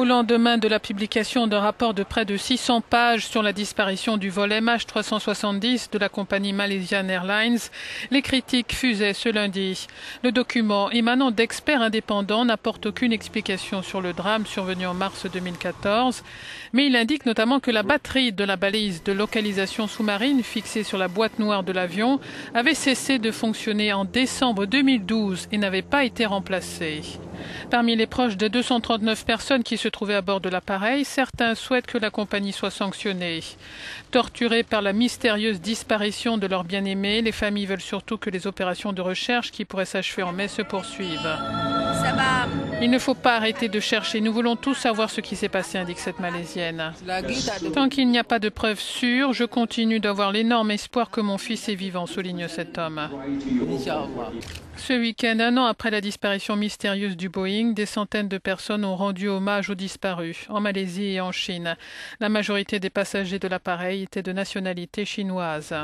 Au lendemain de la publication d'un rapport de près de 600 pages sur la disparition du vol MH370 de la compagnie Malaysian Airlines, les critiques fusaient ce lundi. Le document émanant d'experts indépendants n'apporte aucune explication sur le drame survenu en mars 2014, mais il indique notamment que la batterie de la balise de localisation sous-marine fixée sur la boîte noire de l'avion avait cessé de fonctionner en décembre 2012 et n'avait pas été remplacée. Parmi les proches des 239 personnes qui se trouvaient à bord de l'appareil, certains souhaitent que la compagnie soit sanctionnée. Torturés par la mystérieuse disparition de leur bien-aimé, les familles veulent surtout que les opérations de recherche qui pourraient s'achever en mai se poursuivent. Il ne faut pas arrêter de chercher. Nous voulons tous savoir ce qui s'est passé, indique cette Malaisienne. Tant qu'il n'y a pas de preuves sûres, je continue d'avoir l'énorme espoir que mon fils est vivant, souligne cet homme. Ce week-end, un an après la disparition mystérieuse du Boeing, des centaines de personnes ont rendu hommage aux disparus, en Malaisie et en Chine. La majorité des passagers de l'appareil étaient de nationalité chinoise.